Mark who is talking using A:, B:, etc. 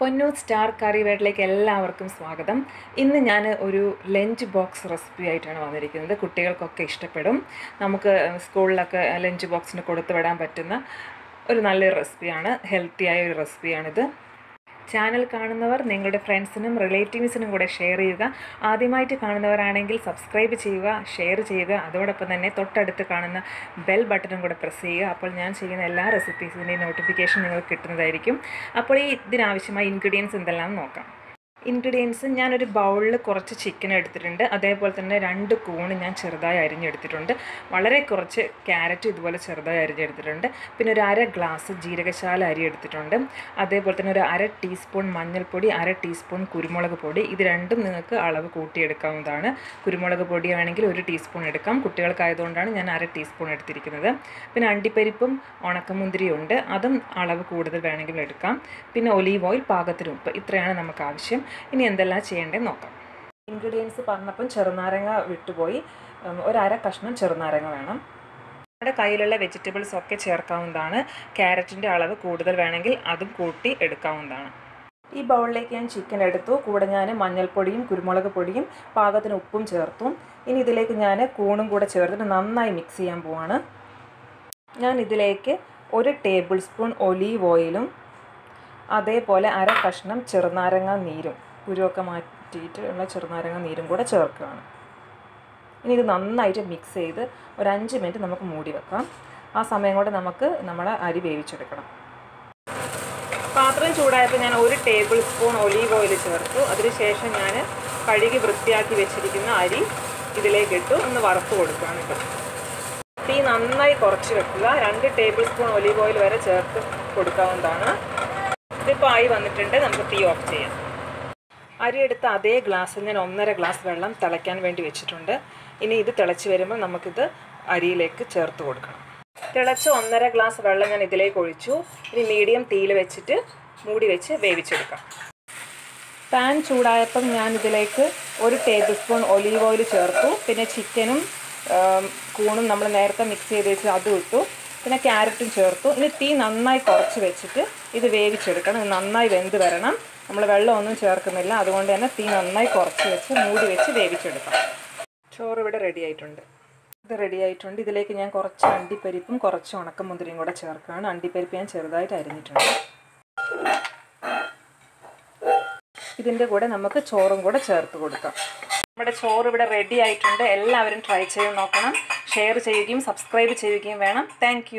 A: Ponnur star കറി വേട്ടിലേക്ക് എല്ലാവർക്കും സ്വാഗതം. ഇന്ന് ഞാൻ ഒരു ലഞ്ച് ബോക്സ് റെസിപ്പി ആയിട്ടാണ് വന്നിരിക്കുന്നത്. കുട്ടികൾക്കൊക്കെ ഇഷ്ടപ്പെടും. നമുക്ക് സ്കൂളിലൊക്കെ ലഞ്ച് ബോക്സിന് കൊടുത്തു വിടാൻ പറ്റുന്ന ഒരു നല്ലൊരു റെസിപ്പിയാണ്. ഹെൽത്തിയായ ഒരു റെസിപ്പിയാണിത്. ചാനൽ കാണുന്നവർ നിങ്ങളുടെ ഫ്രണ്ട്സിനും റിലേറ്റീവ്സിനും കൂടെ ഷെയർ ചെയ്യുക. ആദ്യമായിട്ട് കാണുന്നവരാണെങ്കിൽ സബ്സ്ക്രൈബ് ചെയ്യുക ഷെയർ ചെയ്യുക. അതോടൊപ്പം തന്നെ തൊട്ടടുത്ത് കാണുന്ന ബെൽ ബട്ടണും കൂടെ പ്രസ് ചെയ്യുക. അപ്പോൾ ഞാൻ ചെയ്യുന്ന എല്ലാ റെസിപ്പീസിന്റെയും നോട്ടിഫിക്കേഷൻ നിങ്ങൾക്ക് കിട്ടുന്നതായിരിക്കും. അപ്പോൾ ഈ ഇതിനാവശ്യമായ ഇൻഗ്രീഡിയൻസ് എന്തെല്ലാം നോക്കാം. ഇൻഗ്രീഡിയൻസ് ഞാനൊരു ബൗളിൽ കുറച്ച് ചിക്കൻ എടുത്തിട്ടുണ്ട്. അതേപോലെ തന്നെ രണ്ട് കൂണ് ഞാൻ ചെറുതായി അരിഞ്ഞെടുത്തിട്ടുണ്ട്. വളരെ കുറച്ച് ക്യാരറ്റ് ഇതുപോലെ ചെറുതായി അരിഞ്ഞെടുത്തിട്ടുണ്ട്. പിന്നെ ഒരു അര ഗ്ലാസ് ജീരകശാല അരി എടുത്തിട്ടുണ്ട് അതേപോലെ തന്നെ ഒരു അര ടീസ്പൂൺ മഞ്ഞൾപ്പൊടി അര ടീസ്പൂൺ കുരുമുളക് പൊടി. ഇത് രണ്ടും നിങ്ങൾക്ക് അളവ് കൂട്ടിയെടുക്കാവുന്നതാണ്. കുരുമുളക് പൊടി ആണെങ്കിൽ ഒരു ടീസ്പൂൺ എടുക്കാം. കുട്ടികൾക്കായതുകൊണ്ടാണ് ഞാൻ അര ടീസ്പൂൺ എടുത്തിരിക്കുന്നത്. പിന്നെ അണ്ടിപ്പരിപ്പും ഉണക്കമുന്തിരിയും ഉണ്ട് അതും അളവ് കൂടുതൽ വേണമെങ്കിൽ എടുക്കാം. പിന്നെ ഒലീവ് ഓയിൽ പാകത്തിന് ഉപ്പ്. ഇത്രയാണ് നമുക്ക് ആവശ്യം. ഇനി എന്തെല്ലാം ചെയ്യേണ്ടത് നോക്കാം. ഇൻഗ്രീഡിയൻസ് പറഞ്ഞപ്പം ചെറുനാരങ്ങ വിട്ടുപോയി. ഒരര കഷ്ണം ചെറുനാരങ്ങ വേണം. നമ്മുടെ കയ്യിലുള്ള വെജിറ്റബിൾസ് ഒക്കെ ചേർക്കാവുന്നതാണ്. ക്യാരറ്റിന്റെ അളവ് കൂടുതൽ വേണമെങ്കിൽ അതും കൂട്ടി എടുക്കാവുന്നതാണ്. ഈ ബൗളിലേക്ക് ഞാൻ ചിക്കൻ എടുത്തു. കൂടെ ഞാൻ മഞ്ഞൾപ്പൊടിയും കുരുമുളക് പൊടിയും പാകത്തിന് ഉപ്പും ചേർത്തു. ഇനി ഇതിലേക്ക് ഞാൻ കൂണും കൂടെ ചേർത്തിട്ട് നന്നായി മിക്സ് ചെയ്യാൻ പോവാണ്. ഞാൻ ഇതിലേക്ക് ഒരു ടേബിൾ സ്പൂൺ ഒലീവ് ഓയിലും അതേപോലെ അര കഷ്ണം ചെറുനാരങ്ങ നീരും കുരുവൊക്കെ മാറ്റിയിട്ടുള്ള ചെറുനാരങ്ങ നീരും കൂടെ ചേർക്കുകയാണ്. ഇനി ഇത് നന്നായിട്ട് മിക്സ് ചെയ്ത് ഒരു അഞ്ച് മിനിറ്റ് നമുക്ക് മൂടി വെക്കാം. ആ സമയം കൊണ്ട് നമുക്ക് നമ്മളെ അരി വേവിച്ചെടുക്കണം. പാത്രം ചൂടായപ്പോൾ ഞാൻ ഒരു ടേബിൾ സ്പൂൺ ഒലീവ് ഓയിൽ ചേർത്തു. അതിനുശേഷം ഞാൻ കഴുകി വൃത്തിയാക്കി വെച്ചിരിക്കുന്ന അരി ഇതിലേക്ക് ഇട്ടു ഒന്ന് വറുത്ത് കൊടുക്കുകയാണ് ഇപ്പോൾ തീ നന്നായി കുറച്ച് വെക്കുക. രണ്ട് ടേബിൾ സ്പൂൺ ഒലീവ് ഓയിൽ വരെ ചേർത്ത് കൊടുക്കാവുന്നതാണ്. ആയി വന്നിട്ടുണ്ട്. നമുക്ക് തീ ഓഫ് ചെയ്യാം. അരിയെടുത്ത അതേ ഗ്ലാസ്സിൽ ഞാൻ ഒന്നര ഗ്ലാസ് വെള്ളം തിളയ്ക്കാൻ വേണ്ടി വെച്ചിട്ടുണ്ട്. ഇനി ഇത് തിളച്ച് വരുമ്പോൾ നമുക്കിത് അരിയിലേക്ക് ചേർത്ത് കൊടുക്കണം. തിളച്ച ഒന്നര ഗ്ലാസ് വെള്ളം ഞാൻ ഇതിലേക്ക് ഒഴിച്ചു. ഇനി മീഡിയം തീയിൽ വെച്ചിട്ട് മൂടി വെച്ച് വേവിച്ചെടുക്കാം. പാൻ ചൂടായപ്പം ഞാൻ ഇതിലേക്ക് ഒരു ടേബിൾ സ്പൂൺ ഒലീവ് ഓയിൽ ചേർത്തു. പിന്നെ ചിക്കനും കൂണും നമ്മൾ നേരത്തെ മിക്സ് ചെയ്ത് വെച്ച് അതും ഇട്ടു. പിന്നെ ക്യാരറ്റും ചേർത്തു. ഇനി തീ നന്നായി കുറച്ച് വെച്ചിട്ട് ഇത് വേവിച്ചെടുക്കണം. ഇത് നന്നായി വെന്ത് വരണം. നമ്മൾ വെള്ളമൊന്നും ചേർക്കുന്നില്ല. അതുകൊണ്ട് തന്നെ തീ നന്നായി കുറച്ച് വെച്ച് മൂടി വെച്ച് വേവിച്ചെടുക്കാം. ചോറ് ഇവിടെ റെഡി ആയിട്ടുണ്ട്. ഇത് റെഡി ആയിട്ടുണ്ട്. ഇതിലേക്ക് ഞാൻ കുറച്ച് അണ്ടിപ്പരിപ്പും കുറച്ച് ഉണക്കമുന്തിരിയും കൂടെ ചേർക്കുകയാണ്. അണ്ടിപ്പരിപ്പ് ഞാൻ ചെറുതായിട്ട് അരിഞ്ഞിട്ടുണ്ട്. ഇതിന്റെ കൂടെ നമുക്ക് ചോറും കൂടെ ചേർത്ത് കൊടുക്കാം. നമ്മുടെ ചോറ് ഇവിടെ റെഡി ആയിട്ടുണ്ട്. എല്ലാവരും ട്രൈ ചെയ്ത് നോക്കണം. ഷെയർ ചെയ്യുകയും സബ്സ്ക്രൈബ് ചെയ്യുകയും വേണം. താങ്ക്